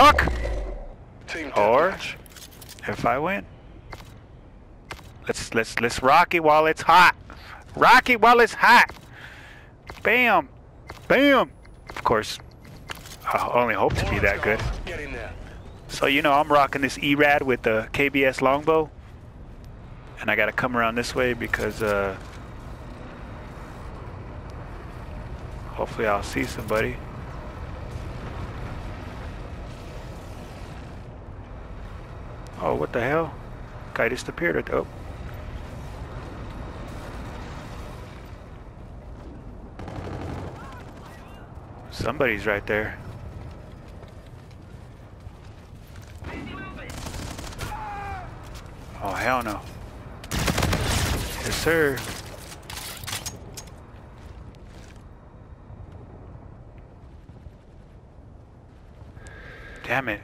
Knock! Team Or- deathmatch. If I win. Let's let's let's rock it while it's hot. Rock it while it's hot. Bam. Bam. Of course, I only hope to be that good. Get in there. So you know I'm rocking this E-Rad with the KBS longbow. And I gotta come around this way because uh hopefully I'll see somebody. Oh, what the hell? Guy just disappeared. Oh. Somebody's right there. Oh, hell no. Yes, sir. Damn it.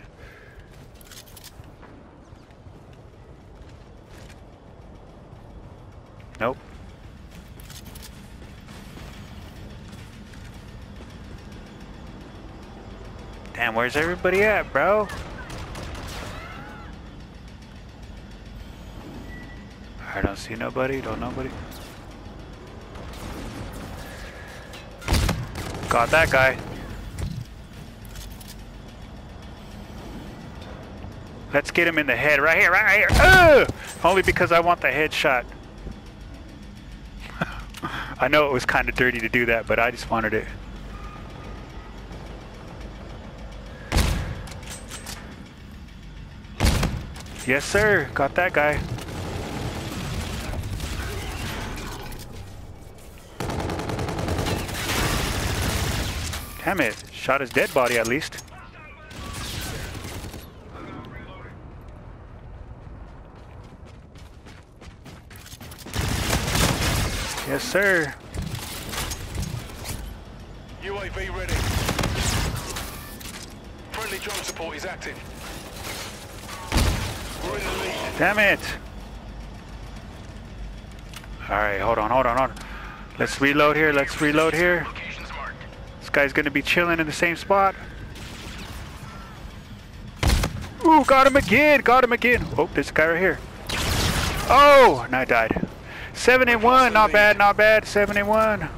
Where's everybody at, bro? I don't see nobody, don't nobody. Got that guy. Let's get him in the head right here, right here. Ugh! Only because I want the headshot. I know it was kind of dirty to do that, but I just wanted it. Yes, sir. Got that guy. Damn it. Shot his dead body at least. Yes, sir. UAV ready. Friendly drone support is active. We're in the lead. Damn it. Alright, hold on, hold on, hold on. Let's reload here, let's reload here. This guy's gonna be chilling in the same spot. Ooh, got him again, got him again. Oh, there's a guy right here. Oh, and I died. Seven and one, not bad, not bad. Seven and one.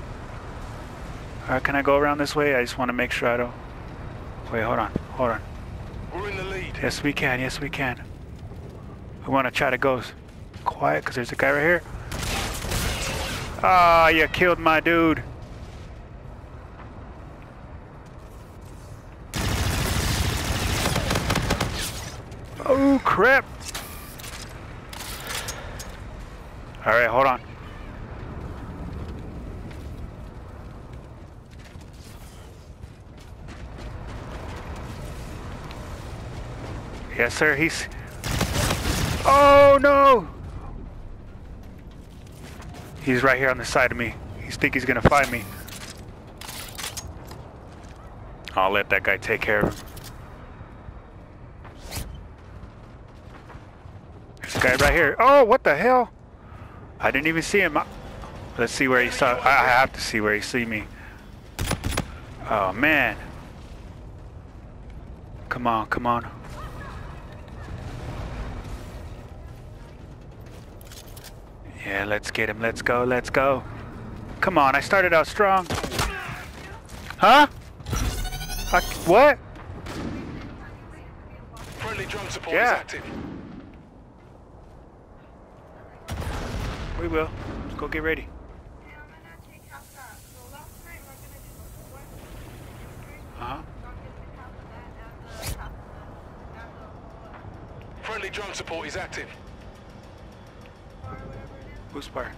Alright, can I go around this way? I just want to make sure I don't. Wait, hold on, hold on. We're in the lead. Yes, we can. Yes, we can. We want to try to go quiet because there's a guy right here. Ah, you killed my dude. Oh, crap. All right, hold on. Yes, sir. He's. Oh no! He's right here on the side of me. He's think he's gonna find me. I'll let that guy take care of him. A guy right here. Oh, what the hell? I didn't even see him. Let's see where he saw. I have to see where he see me. Oh man. Come on, come on. Yeah, let's get him. Let's go. Let's go. Come on. I started out strong. Huh? I, what? Friendly drone support Yeah. is active. We will. Let's go get ready. Uh huh. Friendly drone support is active. Who's part?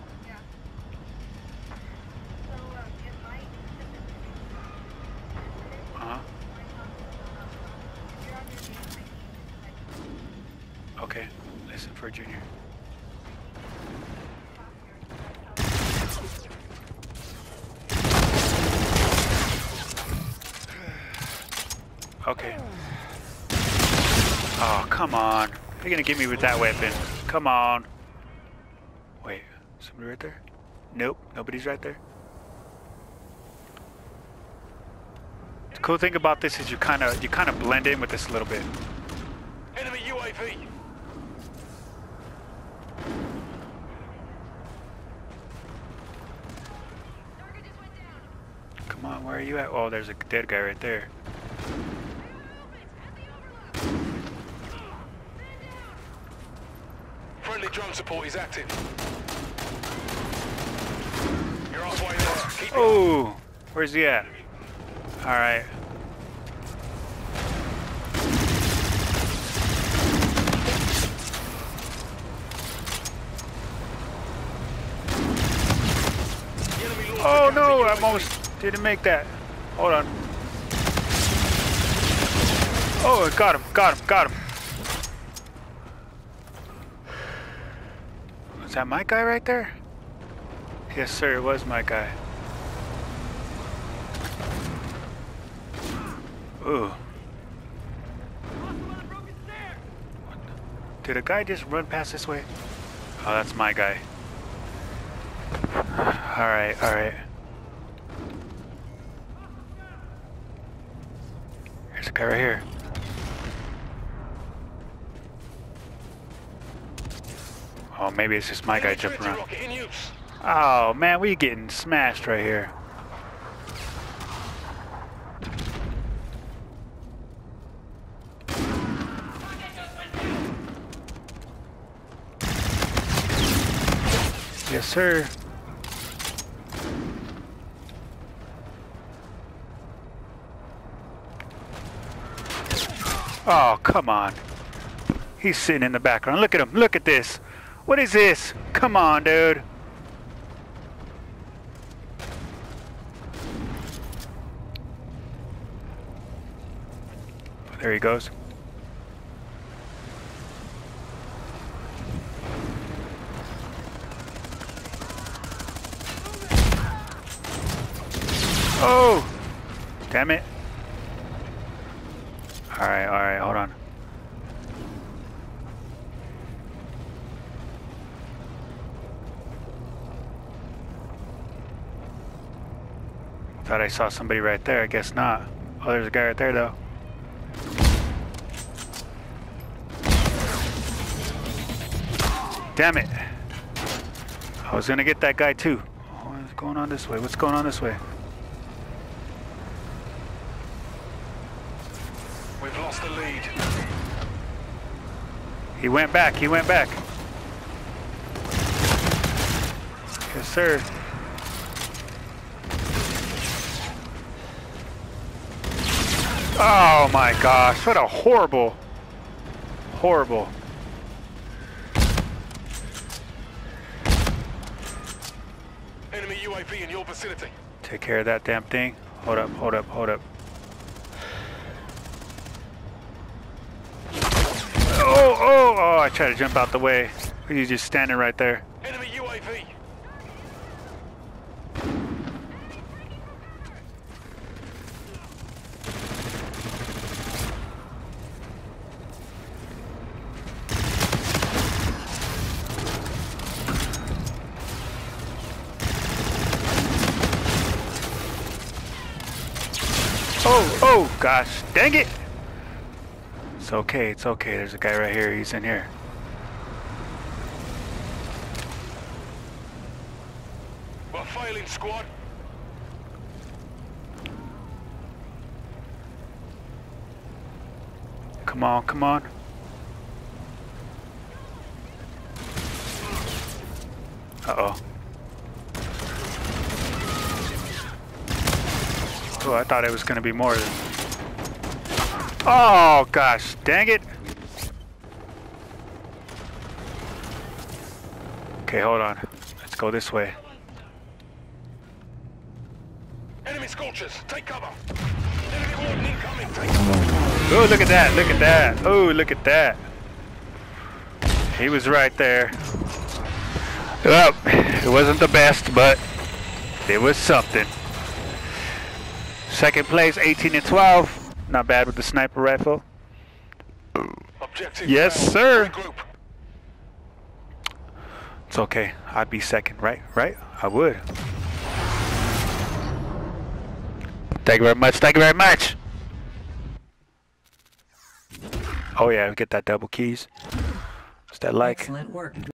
Uh huh. Okay. Listen for Junior. Okay. Oh, come on. You're gonna get me with that weapon. Come on. Wait, somebody right there? Nope, nobody's right there. The cool thing about this is you kind of you kind of blend in with this a little bit. Enemy UAV. Come on, where are you at? Oh, there's a dead guy right there. Friendly drone support is active. You're halfway there. Keep it up. Oh, where's he at? All right. The enemy launched Oh no, I almost didn't make that. Hold on. Oh, I got him, got him, got him. Was that my guy right there? Yes, sir, it was my guy. Ooh. Did a guy just run past this way? Oh, that's my guy. Alright, alright. There's a guy right here. Oh, maybe it's just my guy jumping around. rocket in use. Oh, man, we getting smashed right here. Sir. Oh, come on. He's sitting in the background. Look at him. Look at this. What is this? Come on, dude. There he goes. Oh! Damn it. Alright, alright, hold on. Thought I saw somebody right there. I guess not. Oh, there's a guy right there, though. Damn it. I was gonna get that guy too. What's going on this way? What's going on this way? We've lost the lead. He went back. He went back. Yes, sir. Oh my gosh, what a horrible, horrible. Enemy UAV in your vicinity. Take care of that damn thing. Hold up, hold up, hold up. Oh, oh, oh, I tried to jump out the way. He's just standing right there. Enemy UAV. Oh, oh, gosh, dang it. It's okay, it's okay. There's a guy right here. He's in here. We're failing, squad. Come on, come on. Uh-oh. Oh, I thought it was gonna be more than... Oh, gosh, dang it. Okay, hold on. Let's go this way. Enemy scorchers. Take cover. Enemy warden incoming. Take cover. Oh, look at that, look at that. Oh, look at that. He was right there. Well, it wasn't the best, but it was something. Second place, 18 and 12. Not bad with the sniper rifle. Objective yes, sir. It's okay. I'd be second, right? Right? I would. Thank you very much. Thank you very much. Oh yeah, we get that double keys. What's that like. Excellent work.